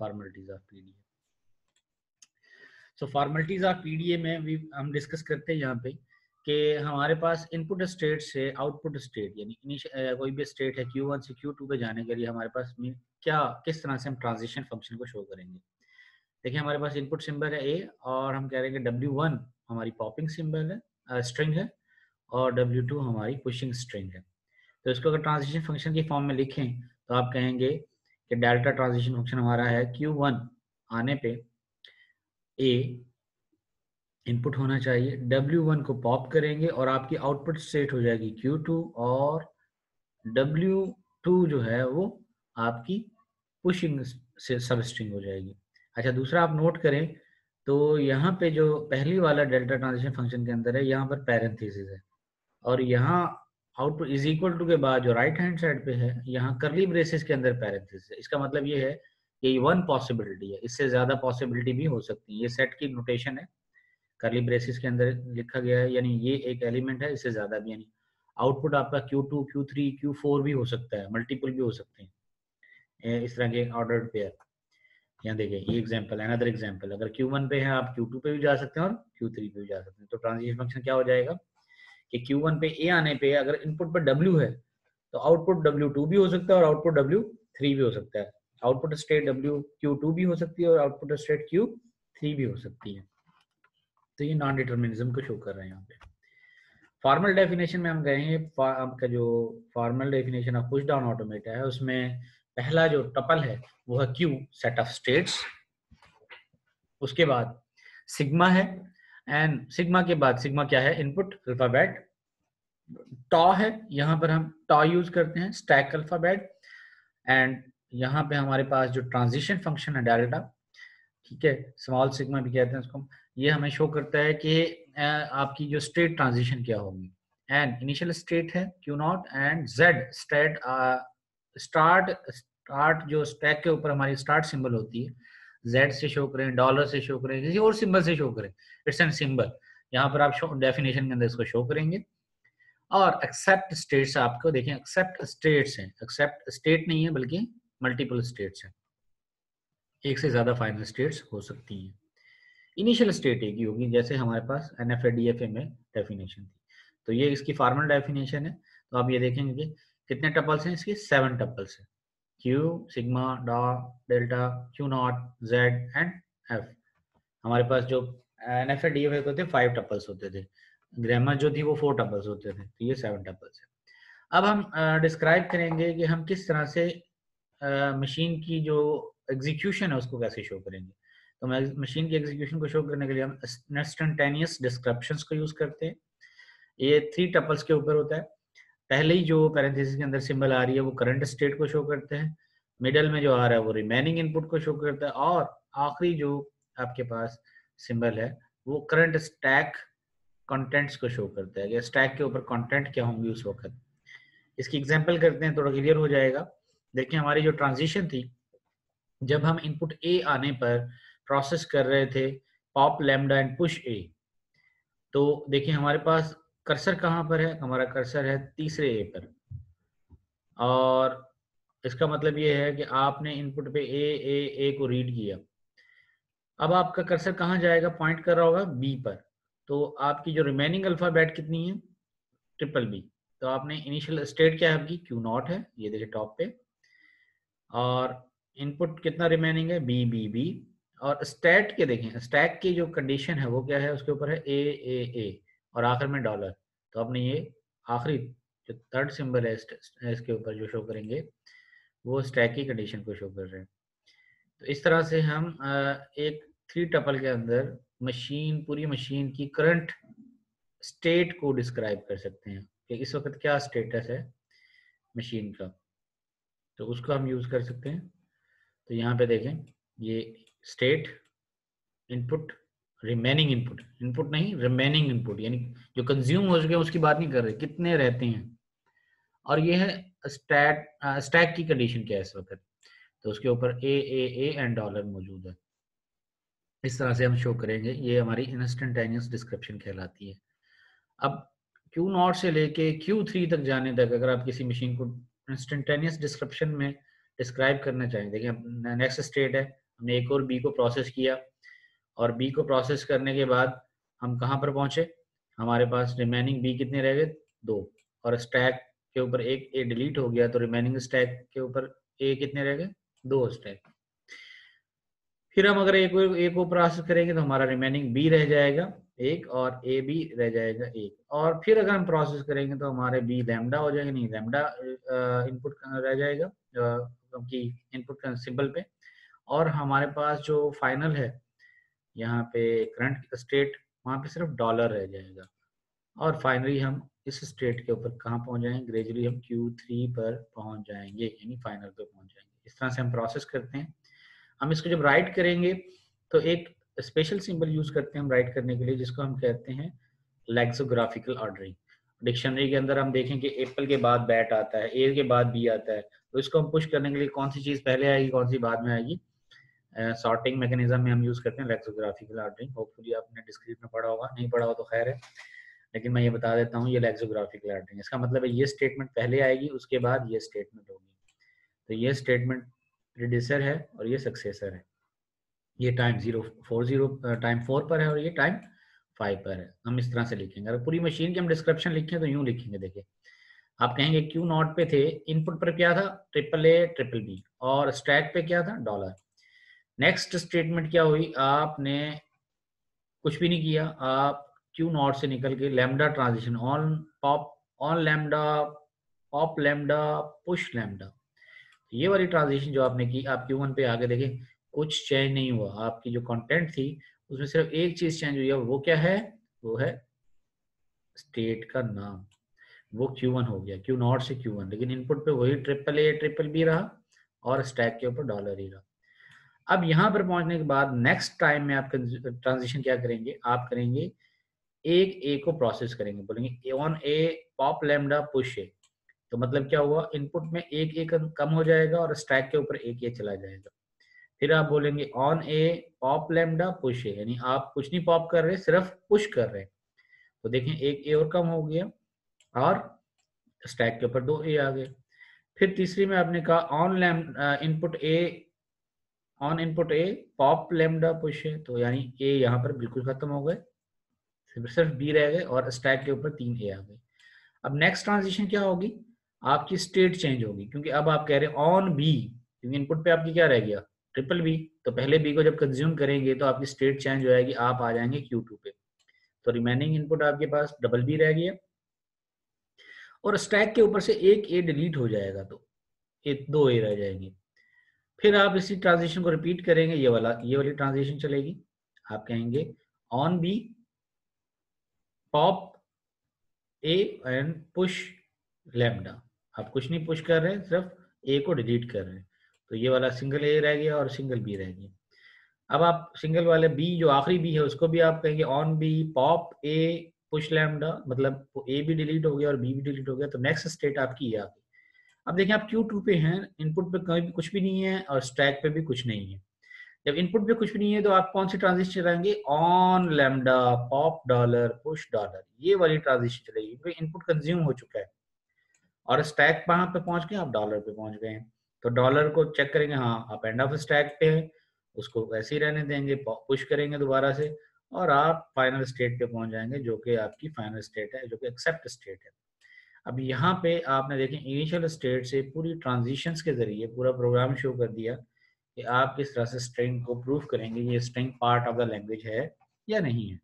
Formalities of PDA so formalities of PDA में भी हम डिस्कस करते हैं यहाँ पे कि हमारे पास इनपुट स्टेट से आउटपुट स्टेट यानी कोई भी स्टेट है Q1 से Q2 पे जाने के लिए हमारे पास क्या, किस तरह से हम ट्रांजिशन फ़ंक्शन को शो करेंगे। देखिए, हमारे पास इनपुट सिंबल है ए और हम कह रहे हैं कि W1 हमारी पॉपिंग सिंबल है स्ट्रिंग है और W2 हमारी पुशिंग स्ट्रिंग है। तो इसको अगर ट्रांजिशन फ़ंक्शन की फॉर्म में लिखें तो आप कहेंगे कि डेल्टा ट्रांजिशन फ़ंक्शन हमारा है क्यू वन आने पे ए इनपुट होना चाहिए। W1 को पॉप करेंगे और आपकी आउटपुट स्टेट हो जाएगी क्यू टू और डब्ल्यू टू जो है वो आपकी पुशिंग से सब स्ट्रिंग हो जाएगी। अच्छा दूसरा आप नोट करें तो यहाँ पे जो पहली वाला डेल्टा ट्रांजिशन फ़ंक्शन के अंदर है, यहाँ पर पैरेंथेसिस है। और यहाँ आउटपुट इज़ इक्वल टू के बाद जो राइट हैंड साइड पे है यहाँ करली ब्रेसेस के अंदर पैरेंथेसिस है। इसका मतलब ये है कि वन पॉसिबिलिटी है। इससे ज़्यादा पॉसिबिलिटी भी हो सकती है। ये सेट की नोटेशन है। करली ब्रेसिस के अंदर लिखा गया है यानी ये एक एलिमेंट है इससे ज़्यादा भी यानी आउटपुट आपका Q2, Q3, Q4 भी हो सकता है। मल्टीपल भी हो सकते हैं। इस तरह के ऑर्डर पेयर यहाँ देखिए ये एग्जांपल अनदर एग्जांपल अगर Q1 पे है आप Q2 पे भी जा सकते हैं और Q3 पे भी जा सकते हैं। तो ट्रांजिशन फ़ंक्शन क्या हो जाएगा? कि Q1 पे A आने पे अगर इनपुट पर W है तो आउटपुट W2 भी हो सकता है और आउटपुट W3 भी हो सकता है। आउटपुट स्टेट W Q2 भी हो सकती है और आउटपुट स्टेट Q3 भी हो सकती है। तो ये नॉन डिटर्मिनिज्म को शो कर रहे हैं यहाँ पे। फॉर्मल डेफिनेशन में हम गए हैं आपका जो formal definition of push down automata है, उसमें पहला जो टपल है, वो है क्यू सेट ऑफ़ स्टेट्स उसके बाद सिग्मा है एंड सिग्मा के बाद, सिग्मा क्या है? Input alphabet. टॉ है, यहाँ पर हम टॉ यूज़ करते हैं, स्टैक अल्फ़ाबेट। एंड यहाँ पे हमारे पास जो ट्रांजिशन फ़ंक्शन है, डेल्टा, ठीक है, स्मॉल सिग्मा भी कहते हैं उसको ये हमें शो करता है कि आपकी जो स्टेट ट्रांजिशन क्या होगी। एंड इनिशियल स्टेट है Q not and Z state start start जो स्टैक के ऊपर हमारी स्टार्ट सिंबल होती है जेड से शो करें डॉलर से शो करें, किसी और सिंबल से शो करें इट्स एन सिंबल यहाँ पर आप डेफिनेशन के अंदर इसको शो करेंगे। और एक्सेप्ट स्टेट्स आपको देखें एक्सेप्ट स्टेट्स हैं। एक्सेप्ट स्टेट नहीं है, बल्कि मल्टीपल स्टेट्स हैं। एक से ज़्यादा फाइनल स्टेट्स हो सकती हैं। इनिशियल स्टेट एक ही होगी, जैसे हमारे पास एन एफ़ में डेफिनेशन थी। तो ये इसकी फॉर्मल डेफिनेशन है। तो आप ये देखेंगे कि कितने टपल्स हैं इसके? सेवन टपल्स हैं। क्यू सिग्मा डॉ delta Q not Z and F हमारे पास जो एन एफ़ डी एफ़ होते फाइव टपल्स होते थे। ग्रामर जो थी वो फोर टपल्स होते थे तो ये सेवन टपल्स है। अब हम डिस्क्राइब करेंगे कि हम किस तरह से मशीन की जो एग्जीक्यूशन है उसको कैसे शो करेंगे। तो मशीन की एग्जीक्यूशन को शो करने के लिए हम इंस्टेंटेनियस डिस्क्रिप्शंस को यूज़ करते हैं। ये थ्री टपल्स के ऊपर होता है। पहले ही जो पैरेंथेसिस के अंदर सिंबल आ रही है, वो करंट स्टेट को शो करते हैं। मिडल में जो आ रहा है, वो रिमेनिंग इनपुट को शो करता है और आखिरी जो आपके पास सिंबल है, वो करंट स्टैक कंटेंट्स को शो करता है। स्टैक के ऊपर कंटेंट क्या होंगे उस वक्त? इसकी एग्जांपल करते हैं, थोड़ा क्लियर हो जाएगा। देखिए, हमारी जो ट्रांजिशन थी, जब हम इनपुट ए आने पर प्रोसेस कर रहे थे pop lambda and push A तो देखिए, हमारे पास कर्सर कहाँ पर है? हमारा कर्सर है तीसरे ए पर। और इसका मतलब ये है कि आपने इनपुट पे ए ए ए को रीड किया। अब आपका कर्सर कहाँ जाएगा? पॉइंट कर रहा होगा बी पर। तो आपकी जो रिमेनिंग अल्फ़ाबेट कितनी है? ट्रिपल बी तो आपने इनिशियल स्टेट क्या है आपकी? क्यू नॉट है। ये देखिए टॉप पे। और इनपुट कितना रिमेनिंग है? बी बी बी और स्टैट के देखें। स्टैक की जो कंडीशन है वो क्या है? उसके ऊपर है ए ए ए और आखिर में डॉलर तो आपने ये आखिरी जो थर्ड सिंबल है इसके ऊपर जो शो करेंगे, वो स्टैक की कंडीशन को शो कर रहे हैं। तो इस तरह से हम एक थ्री टपल के अंदर मशीन पूरी मशीन की करंट स्टेट को डिस्क्राइब कर सकते हैं कि इस वक्त क्या स्टेटस है मशीन का। तो उसको हम यूज़ कर सकते हैं। तो यहाँ पे देखें, ये state input remaining input input नहीं रिमेनिंग इनपुट यानी जो कंज्यूम हो चुके हैं, उसकी बात नहीं कर रहे, कितने रहते हैं? और ये है स्टैट स्टैक की कंडीशन क्या है इस वक्त? तो उसके ऊपर ए ए ए एंड डॉलर मौजूद है। इस तरह से हम शो करेंगे, ये हमारी इंस्टेंटेनियस डिस्क्रिप्शन कहलाती है। अब क्यू नॉट से लेके क्यू थ्री तक जाने तक, अगर आप किसी मशीन को इंस्टेंटेनियस डिस्क्रिप्शन में डिस्क्राइब करना चाहें, देखिए नेक्स्ट स्टेट है, हमने एक और बी को प्रोसेस किया। और बी को प्रोसेस करने के बाद हम कहाँ पर पहुँचे? हमारे पास रिमेनिंग बी कितने रह गए? दो। और स्टैक के ऊपर एक ए डिलीट हो गया तो रिमेनिंग स्टैक के ऊपर ए कितने रह गए? दो स्टैक फिर हम अगर एक ए को प्रोसेस करेंगे तो हमारा रिमेनिंग बी रह जाएगा एक और ए बी रह जाएगा एक। और फिर अगर हम प्रोसेस करेंगे तो हमारे बी लैमडा हो जाएगा, नहीं लैमडा इनपुट रह जाएगा क्योंकि इनपुट सिंपल पे। और हमारे पास जो फाइनल है यहाँ पे करंट स्टेट वहाँ पे सिर्फ़ डॉलर रह जाएगा। और फाइनली हम इस स्टेट के ऊपर कहाँ पहुँच जाएँगे ग्रेजुअली हम Q3 पर पहुँच जाएँगे, यानी फाइनल पे पहुँच जाएँगे। इस तरह से हम प्रोसेस करते हैं। हम इसको जब राइट करेंगे तो एक स्पेशल सिंबल यूज़ करते हैं हम राइट करने के लिए, जिसको हम कहते हैं लेक्सोग्राफिकल ऑर्डरिंग डिक्शनरी के अंदर हम देखें कि एप्पल के बाद बैट आता है ए के बाद बी आता है। तो इसको हम पुश करने के लिए कौन सी चीज़ पहले आएगी, कौन सी बाद में आएगी? सॉर्टिंग मैकेनिज्म में हम यूज़ करते हैं लेक्सोग्राफिकल ऑर्डरिंग होपफुली आपने डिस्क्रिप्ट में पढ़ा होगा, नहीं पढ़ा हो तो खैर है। लेकिन मैं ये बता देता हूँ, ये लेक्सोग्राफिकल ऑर्डरिंग इसका मतलब है ये स्टेटमेंट पहले आएगी, उसके बाद ये स्टेटमेंट होगी। तो ये स्टेटमेंट प्रोड्यूसर है और ये सक्सेसर है। ये time zero four zero time four पर है और ये टाइम फाइव पर है। हम इस तरह से लिखेंगे। अगर पूरी मशीन की हम डिस्क्रिप्शन लिखें तो यूँ लिखेंगे, देखिए। आप कहेंगे क्यू नॉट पे थे इनपुट पर क्या था? ट्रिपल ए ट्रिपल बी और स्टैक पे क्या था? डॉलर नेक्स्ट स्टेटमेंट क्या हुई? आपने कुछ भी नहीं किया। आप क्यू नॉट से निकल के lambda transition on pop on lambda pop lambda push lambda ये वाली ट्रांजिशन जो आपने की, आप क्यू वन पे आगे देखें, कुछ चेंज नहीं हुआ। आपकी जो कंटेंट थी, उसमें सिर्फ़ एक चीज़ चेंज हुई है। वो क्या है? वो है स्टेट का नाम। वो Q1 हो गया। Q नॉट से Q1 लेकिन इनपुट पे वही ट्रिपल ए ट्रिपल बी रहा और स्टैक के ऊपर डॉलर ही रहा। अब यहाँ पर पहुँचने के बाद नेक्स्ट टाइम में आप ट्रांजिशन क्या करेंगे? आप करेंगे एक ए को प्रोसेस करेंगे। बोलेंगे on A pop lambda push A तो मतलब क्या हुआ? इनपुट में एक ए कम हो जाएगा और स्टैक के ऊपर एक ए चला जाएगा। फिर आप बोलेंगे on A pop lambda push A यानी आप कुछ नहीं पॉप कर रहे, सिर्फ़ पुश कर रहे। तो देखें, एक ए और कम हो गया और स्टैक के ऊपर दो ए आ गए। फिर तीसरी में आपने कहा on lambda input A on input A pop lambda push है तो यानी ए यहाँ पर बिल्कुल खत्म हो गए, सिर्फ़ सिर्फ़ बी रह गए और स्टैक के ऊपर तीन ए आ गए। अब नेक्स्ट ट्रांजिशन क्या होगी? आपकी स्टेट चेंज होगी, क्योंकि अब आप कह रहे हैं ऑन बी क्योंकि इनपुट पे आपकी क्या रह गया? ट्रिपल बी तो पहले बी को जब कंज्यूम करेंगे तो आपकी स्टेट चेंज हो जाएगी, आप आ जाएँगे क्यू टू पे। तो रिमेनिंग इनपुट आपके पास डबल बी रह गया। और स्टैक के ऊपर से एक ए डिलीट हो जाएगा तो एक दो ए रह जाएँगे। फिर आप इसी ट्रांजिशन को रिपीट करेंगे, ये वाला, ये वाली ट्रांजिशन चलेगी। आप कहेंगे on B pop A and push lambda आप कुछ नहीं पुश कर रहे हैं, सिर्फ़ ए को डिलीट कर रहे हैं। तो ये वाला सिंगल ए रह गया और सिंगल बी रह गया। अब आप सिंगल वाले बी जो आखिरी बी है, उसको भी आप कहेंगे on B pop A push lambda मतलब ए भी डिलीट हो गया और बी भी डिलीट हो गया। तो नेक्स्ट स्टेट आपकी ये आ गई। अब देखिए, आप क्यू टू पे हैं इनपुट पे कहीं कुछ भी नहीं है और स्टैक पे भी कुछ नहीं है। जब इनपुट पे कुछ भी नहीं है तो आप कौन सी ट्रांजिशन चलाएँगे? On lambda pop dollar push dollar ये वाली ट्रांजिशन चलेगी। क्योंकि इनपुट कंज्यूम हो चुका है। और स्टैक वहाँ पे पहुँच गए, आप डॉलर पे पहुँच गए तो डॉलर को चेक करेंगे हाँ आप एंड ऑफ़ स्टैक पे है, उसको वैसे ही रहने देंगे पुश करेंगे दोबारा से और आप फाइनल स्टेट पे पहुँच जाएँगे, जो कि आपकी फाइनल स्टेट है, जो कि एक्सेप्ट स्टेट है। अब यहाँ पे आपने देखें इनिशियल स्टेट से पूरी ट्रांजिशंस के ज़रिए पूरा प्रोग्राम शो कर दिया कि आप किस तरह से स्ट्रिंग को प्रूव करेंगे, ये string part of the language है या नहीं है।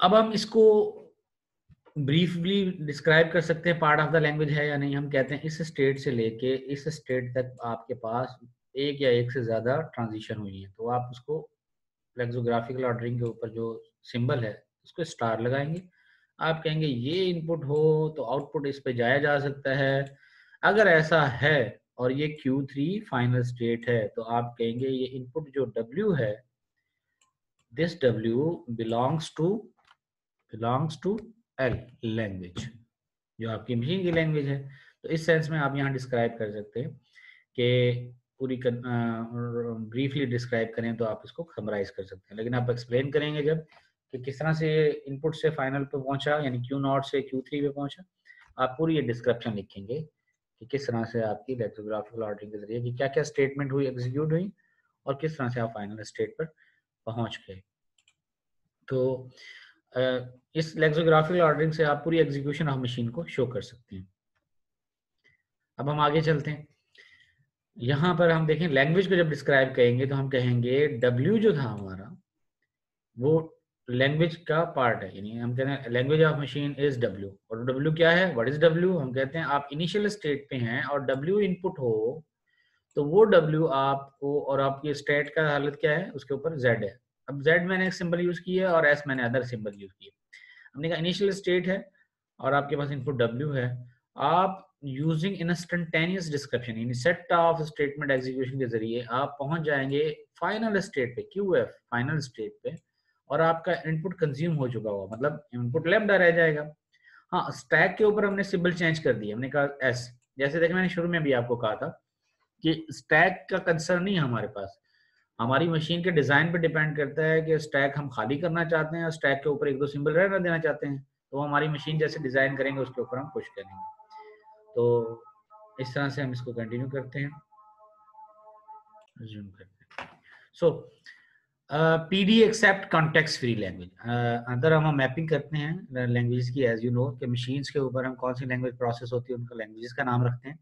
अब हम इसको ब्रीफली डिस्क्राइब कर सकते हैं पार्ट ऑफ़ द लैंग्वेज है या नहीं, हम कहते हैं इस स्टेट से लेके इस स्टेट तक आपके पास एक या एक से ज़्यादा ट्रांजिशन हुई है। तो आप उसको फ्लेक्सोग्राफिकल ऑर्डरिंग के ऊपर जो सिंबल है, उसको स्टार लगाएँगे। आप कहेंगे, ये इनपुट हो तो आउटपुट इस पे जाया जा सकता है। अगर ऐसा है और ये Q3 फाइनल स्टेट है तो आप कहेंगे, ये इनपुट जो W है this W belongs to belongs to L language जो आपकी मशीन की लैंग्वेज है। तो इस सेंस में आप यहाँ डिस्क्राइब कर सकते हैं कि पूरी ब्रीफली डिस्क्राइब करें तो आप इसको समराइज कर सकते हैं। लेकिन आप एक्सप्लेन करेंगे जब कि किस तरह से इनपुट से फाइनल पे पहुँचा, यानी क्यू नॉट से क्यू थ्री पे पहुँचा, आप पूरी ये डिस्क्रिप्शन लिखेंगे कि किस तरह से आपकी लेक्सोग्राफिकल ऑर्डरिंग के ज़रिए कि क्या क्या स्टेटमेंट हुई एग्जीक्यूट हुई और किस तरह से आप फाइनल स्टेट पर पहुँच गए। तो इस लेक्सोग्राफिकल ऑर्डरिंग से आप पूरी एग्जीक्यूशन ऑफ़ मशीन को शो कर सकते हैं। अब हम आगे चलते हैं। यहाँ पर हम देखें लैंग्वेज को जब डिस्क्राइब करेंगे तो हम कहेंगे डब्ल्यू जो था हमारा, वो लैंग्वेज का पार्ट है, यानी हम कहते हैं language of machine is W और डब्ल्यू क्या है? व्हाट इज़ डब्ल्यू हम कहते हैं आप इनिशियल स्टेट पे हैं और डब्ल्यू इनपुट हो तो वो डब्ल्यू आपको और आपकी स्टेट का हालत क्या है? उसके ऊपर जेड है। अब जेड मैंने एक सिंबल यूज़ किया और एस मैंने अदर सिंबल यूज़ किया हमने कहा इनिशियल स्टेट है और आपके पास इनपुट डब्ल्यू है। आप यूजिंग इंस्टेंटेनियस डिस्क्रिप्शन यानी सेट ऑफ़ स्टेटमेंट एग्जीक्यूशन के ज़रिए आप पहुँच जाएँगे फाइनल स्टेट पे क्यू एफ़ फाइनल स्टेट पे। और आपका इनपुट कंज्यूम हो चुका होगा मतलब इनपुट लेफ़्ट रह जाएगा। हाँ स्टैक के ऊपर हमने सिंबल चेंज कर दिया हमने कहा एस जैसे देखिए, मैंने शुरू में भी आपको कहा था कि स्टैक का कंसर्न नहीं है हमारे पास। हमारी मशीन के डिज़ाइन पे डिपेंड करता है कि स्टैक हम खाली करना चाहते हैं और स्टैक के ऊपर एक दो सिंबल रहना देना चाहते हैं। तो हमारी मशीन जैसे डिज़ाइन करेंगे, उसके ऊपर हम पुश करेंगे। तो इस तरह से हम इसको कंटिन्यू करते हैं। करते हैं। So P D accept context free language अंदर हम मैपिंग करते हैं लैंग्वेज की एज यू नो कि मशीन्स के ऊपर हम कौन सी लैंग्वेज प्रोसेस होती है, उनका लैंग्वेज का नाम रखते हैं।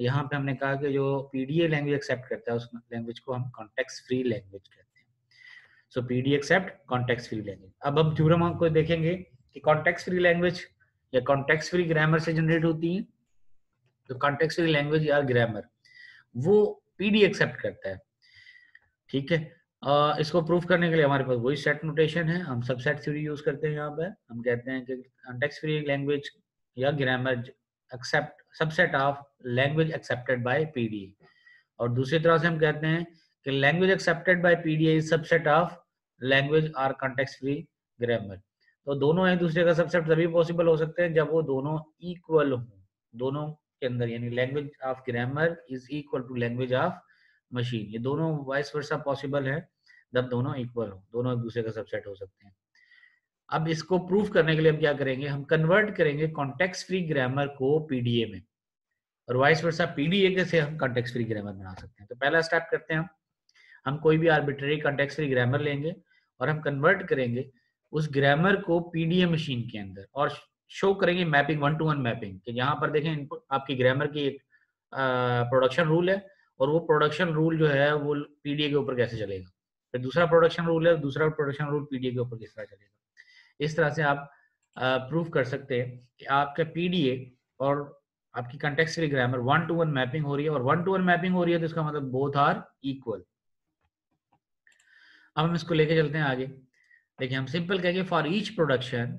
यहाँ पे हमने कहा कि जो P D A language accept करता है, उस लैंग्वेज को हम कॉन्टेक्स्ट फ्री लैंग्वेज कहते हैं। So P D accept context free language अब हम थ्योरम को देखेंगे कि कॉन्टेक्स्ट फ्री लैंग्वेज या कॉन्टेक्स्ट फ्री ग्रामर से जनरेट होती है। तो कॉन्टेक्चुअल लैंग्वेज या ग्रामर वो पीडी एक्सेप्ट करता है। ठीक है? इसको प्रूफ करने के लिए हमारे पास वही सेट नोटेशन है। हम सबसेट थ्योरी यूज़ करते हैं यहाँ पर हम कहते हैं कि कॉन्टेक्स्ट फ्री लैंग्वेज या grammar accept subset of language accepted by PD और दूसरी तरह से हम कहते हैं कि language accepted by PDA is subset of language are context free grammar तो दोनों एक दूसरे का सबसेट तभी पॉसिबल हो सकते हैं जब वो दोनों इक्वल हों। दोनों के अंदर, यानी language of grammar is equal to language of machine ये दोनों वाइस वर्सा पॉसिबल है, जब दोनों इक्वल हो, दोनों एक दूसरे का सबसेट हो सकते हैं। अब इसको प्रूव करने के लिए हम क्या करेंगे? हम कन्वर्ट करेंगे कॉन्टेक्स्ट फ्री ग्रामर को पीडीए में, और वाइस वर्सा पीडीए से हम कॉन्टेक्स्ट फ्री ग्रामर बना सकते हैं। तो पहला स्टेप करते हैं हम। हम कोई भी आर्बिट्ररी कॉन्टेक्स्ट फ्री ग्रामर लेंगे, और हम कन्वर्ट करेंगे उस ग्रामर को पीडीए मशीन के अंदर, और शो करेंगे mapping one to one mapping यहाँ पर देखें, आपकी ग्रामर की एक प्रोडक्शन रूल है और वो प्रोडक्शन रूल जो है, वो पीडीए के ऊपर कैसे चलेगा? फिर दूसरा प्रोडक्शन रूल है, दूसरा प्रोडक्शन रूल पीडीए के ऊपर किस तरह चलेगा? इस तरह से आप प्रूव कर सकते हैं कि आपका पीडीए और आपकी context grammar one to one mapping हो रही है और वन टू वन मैपिंग हो रही है तो इसका मतलब बोथ आर इक्वल अब हम इसको लेके चलते हैं आगे। देखिए, हम सिंपल कहेंगे for each production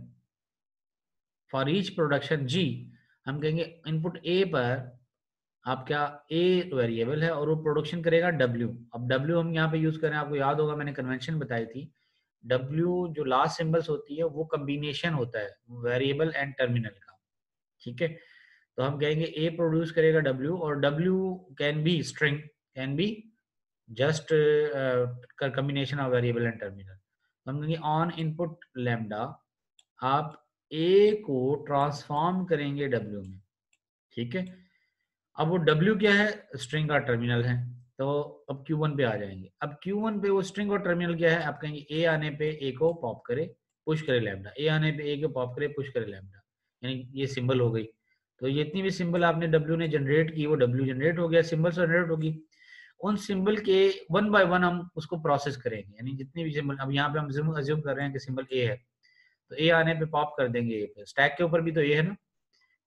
for each production G हम कहेंगे इनपुट ए पर आपका ए वेरिएबल है और वो प्रोडक्शन करेगा डब्ल्यू अब डब्ल्यू हम यहाँ पे यूज़ करें, आपको याद होगा मैंने कन्वेंशन बताई थी। डब्ल्यू जो लास्ट सिंबल्स होती है, वो कम्बिनेशन होता है वेरिएबल एंड टर्मिनल का। ठीक है? तो हम कहेंगे ए प्रोड्यूस करेगा डब्ल्यू और W can be string can be just combination of variable and terminal हम कहेंगे ऑन इनपुट लेमडा आप ए को ट्रांसफॉर्म करेंगे डब्ल्यू में। ठीक है? अब वो डब्ल्यू क्या है? स्ट्रिंग का टर्मिनल है। तो अब Q1 पे आ जाएँगे। अब Q1 पे वो स्ट्रिंग और टर्मिनल क्या है? आप कहेंगे ए आने पे ए को पॉप करे पुश करे लैम्डा ए आने पे ए को पॉप करे पुश करे लैमडा यानी ये सिंबल हो गई। तो ये इतनी भी सिंबल आपने डब्ल्यू ने जनरेट की, वो डब्ल्यू जनरेट हो गया। सिंबल जनरेट होगी। उन सिंबल के वन बाय वन हम उसको प्रोसेस करेंगे। यानी जितनी भी सिंबल अब यहाँ पे हम अज्यूम कर रहे हैं कि सिंबल ए है। तो ए आने पे पॉप कर देंगे ए स्टैक के ऊपर भी तो ए है ना?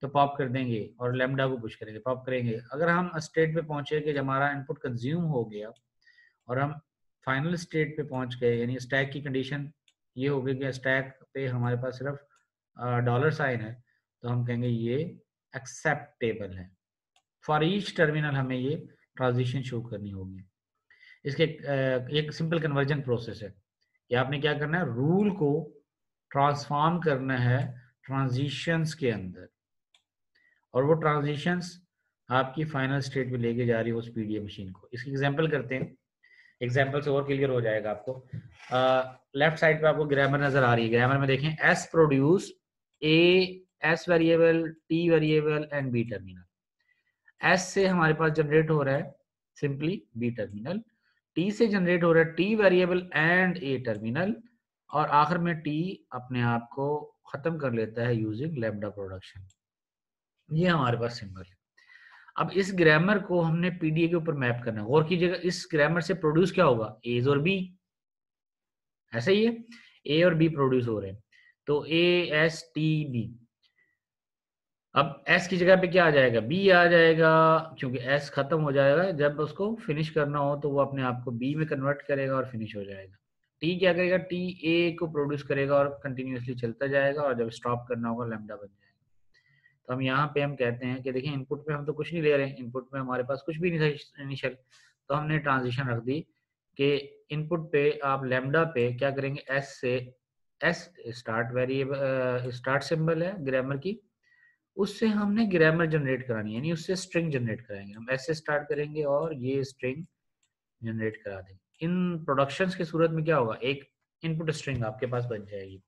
तो पॉप कर देंगे और लेमडा को पुश करेंगे पॉप करेंगे। अगर हम स्टेट पे पहुँचे कि हमारा इनपुट कंज्यूम हो गया और हम फाइनल स्टेट पे पहुँच गए, यानी स्टैक की कंडीशन ये हो गई कि स्टैक पे हमारे पास सिर्फ़ डॉलर साइन है तो हम कहेंगे ये एक्सेप्टेबल है। फॉर ईच टर्मिनल हमें ये ट्रांजिशन शो करनी होगी। इसके एक सिंपल कन्वर्जन प्रोसेस है कि आपने क्या करना है? रूल को ट्रांसफॉर्म करना है ट्रांजिशंस के अंदर। और वो ट्रांजिशंस आपकी फाइनल स्टेट में लेके जा रही है उस पीडीए मशीन को। इसकी एग्जांपल करते हैं। एग्जांपल से और क्लियर हो जाएगा आपको। लेफ़्ट साइड पे आपको ग्रामर नज़र आ रही है। ग्रामर में देखें S produce A S variable T variable and B terminal S से हमारे पास जनरेट हो रहा है सिंपली बी टर्मिनल टी से जनरेट हो रहा है T variable and A terminal और आखिर में टी अपने आप को खत्म कर लेता है यूजिंग लेमडा प्रोडक्शन ये हमारे पास सिंबल है। अब इस ग्रामर को हमने पीडीए के ऊपर मैप करना है। गौर कीजिएगा, इस ग्रामर से प्रोड्यूस क्या होगा? एज और बी ऐसा ही है? ए और बी प्रोड्यूस हो रहे हैं। तो ए एस टी बी अब एस की जगह पे क्या आ जाएगा? बी आ जाएगा, क्योंकि एस खत्म हो जाएगा। जब उसको फिनिश करना हो तो वो अपने आप को बी में कन्वर्ट करेगा और फिनिश हो जाएगा। टी क्या करेगा? टी ए को प्रोड्यूस करेगा और कंटिन्यूसली चलता जाएगा और जब स्टॉप करना होगा लेमडा बन जाएगा। तो हम यहाँ पे हम कहते हैं कि देखिए इनपुट में हम तो कुछ नहीं ले रहे इनपुट में हमारे पास कुछ भी नहीं था इनिशियल तो हमने ट्रांजिशन रख दी कि इनपुट पे आप लेमडा पे क्या करेंगे? एस से S start variable start symbol है ग्रामर की। उससे हमने ग्रामर जनरेट करानी है, यानी उससे स्ट्रिंग जनरेट कराएँगे। हम एस से स्टार्ट करेंगे और ये स्ट्रिंग जनरेट करा देंगे। इन प्रोडक्शंस की सूरत में क्या होगा? एक इनपुट स्ट्रिंग आपके पास बन जाएगी।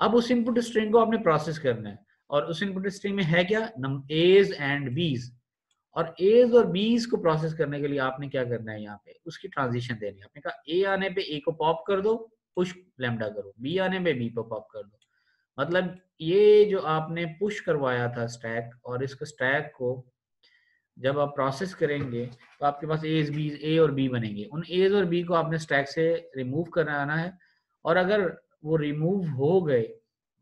अब उस इनपुट स्ट्रिंग को आपने प्रोसेस करना है। और उस इनपुट स्ट्रिंग में है क्या? एज एंड बीज और एज और बीज को प्रोसेस करने के लिए आपने क्या करना है यहाँ पे? उसकी ट्रांजिशन देनी है। आपने कहा ए आने पे ए को पॉप कर दो पुश लेमडा करो। बी आने पे बी को पॉप कर दो। मतलब ये जो आपने पुश करवाया था स्टैक और इसको स्टैक को जब आप प्रोसेस करेंगे तो आपके पास एज बी ए और बी बनेंगे। उन एज और बी को आपने स्टैक से रिमूव कराना है। और अगर वो रिमूव हो गए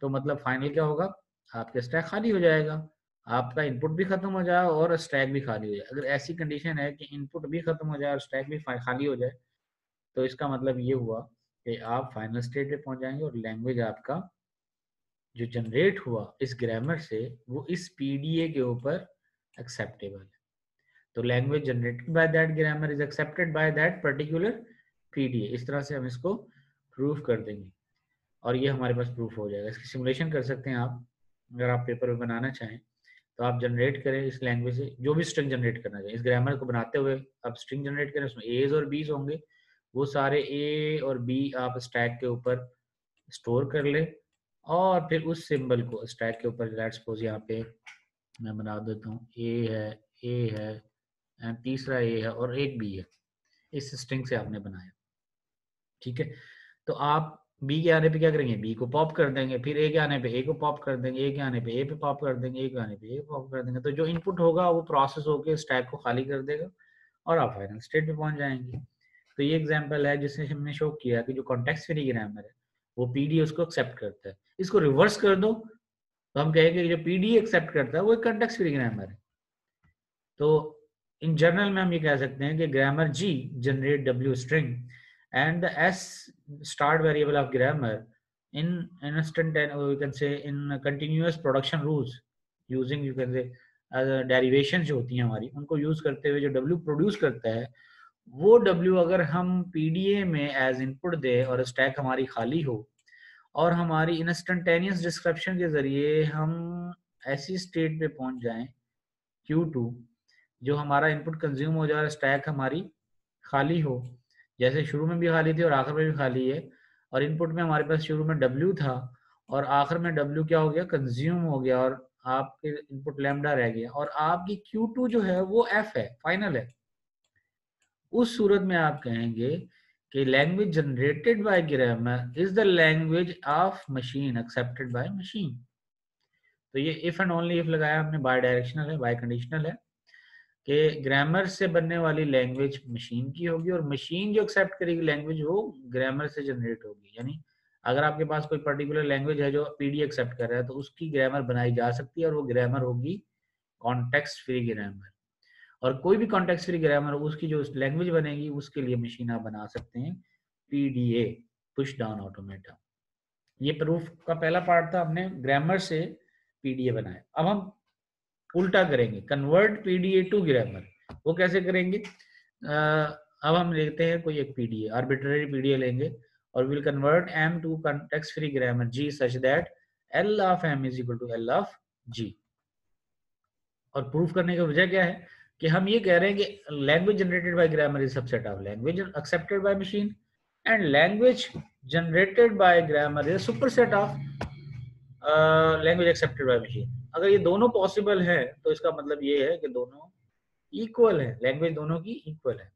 तो मतलब फाइनल क्या होगा? आपका स्टैक खाली हो जाएगा। आपका इनपुट भी खत्म हो जाए और स्टैक भी खाली हो जाए। अगर ऐसी कंडीशन है कि इनपुट भी खत्म हो जाए और स्टैक भी खाली हो जाए तो इसका मतलब ये हुआ कि आप फाइनल स्टेट पे पहुँच जाएँगे और लैंग्वेज आपका जो जनरेट हुआ इस ग्रामर से, वो इस पीडीए के ऊपर एक्सेप्टेबल है। तो language generated by that grammar is accepted by that particular PDA इस तरह से हम इसको प्रूफ कर देंगे और ये हमारे पास प्रूफ हो जाएगा। इसकी सिमुलेशन कर सकते हैं आप। अगर आप पेपर में बनाना चाहें तो आप जनरेट करें इस लैंग्वेज से, जो भी स्ट्रिंग जनरेट करना चाहिए इस ग्रामर को बनाते हुए आप स्ट्रिंग जनरेट करें, उसमें एज और बीज होंगे। वो सारे ए और बी आप स्टैक के ऊपर स्टोर कर ले और फिर उस सिंबल को स्टैक के ऊपर लेट सपोज़ यहाँ पे मैं बना देता हूँ ए है ए है तीसरा ए है और एक बी है। इस स्ट्रिंग से आपने बनाया। ठीक है? तो आप बी के आने पे क्या करेंगे? बी को पॉप कर देंगे, फिर ए के आने पे ए को पॉप कर देंगे ए के आने पे ए पे पॉप कर देंगे ए के आने पे ए पॉप कर देंगे। तो जो इनपुट होगा, वो प्रोसेस होकर स्टैक को खाली कर देगा और आप फाइनल स्टेट पे पहुँच जाएँगे। तो ये एग्जांपल है जिसने हमने शो किया कि जो कॉन्टेक्स्ट फ्री ग्रामर है, वो पीडी उसको एक्सेप्ट करता है। इसको रिवर्स कर दो। तो हम कहेंगे जो पीडी एक्सेप्ट करता है, वो एक कॉन्टेक्स्ट फ्री ग्रामर है। तो इन जनरल में हम ये कह सकते हैं कि grammar G generate W string and the s start variable of grammar in instant and we can say in continuous production rules, using, you can say derivation जो होती हैं हमारी, उनको यूज़ करते हुए जो डब्ल्यू प्रोड्यूस करता है, वो डब्ल्यू अगर हम पीडीए में एज इनपुट दे और स्टैक हमारी खाली हो, और हमारी इंस्टेंटेनियस डिस्क्रिप्शन के ज़रिए हम ऐसी स्टेट पे पहुँच जाएँ Q2 जो हमारा इनपुट कंज्यूम हो जाए स्टैक हमारी खाली हो जैसे शुरू में भी खाली थी और आखिर में भी खाली है, और इनपुट में हमारे पास शुरू में डब्ल्यू था, और आखिर में डब्ल्यू क्या हो गया? कंज्यूम हो गया, और आपके इनपुट लेमडा रह गया, और आपकी Q2 जो है वो F है फाइनल है। उस सूरत में आप कहेंगे कि language generated by grammar is the language of machine accepted by machine तो ये इफ़ एंड ओनली इफ़ लगाया हमने बाय डायरेक्शनल है बाय कंडीशनल है। कि ग्रामर से बनने वाली लैंग्वेज मशीन की होगी और मशीन जो एक्सेप्ट करेगी लैंग्वेज वो ग्रामर से जनरेट होगी। यानी अगर आपके पास कोई पर्टिकुलर लैंग्वेज है जो पीडी एक्सेप्ट कर रहा है तो उसकी ग्रामर बनाई जा सकती है और वो ग्रामर होगी कॉन्टेक्स्ट फ्री ग्रामर और कोई भी कॉन्टेक्स्ट फ्री ग्रामर उसकी जो लैंग्वेज बनेगी, उसके लिए मशीन आप बना सकते हैं पीडीए पुश डाउन ऑटोमेटा ये प्रूफ का पहला पार्ट था, हमने ग्रामर से पीडीए बनाया। अब हम उल्टा करेंगे। कन्वर्ट पीडीए टू ग्रामर वो कैसे करेंगे? आ, अब हम लेते हैं कोई एक पीडीए आर्बिट्ररी पीडीए लेंगे और will convert M to context free grammar G such that L of M is equal to L of G और प्रूफ करने की वजह क्या है? कि हम ये कह रहे हैं कि language generated by grammar is subset of language accepted by machine and language generated by grammar is superset of language accepted by machine अगर ये दोनों पॉसिबल है तो इसका मतलब ये है कि दोनों इक्वल है. लैंग्वेज दोनों की इक्वल है.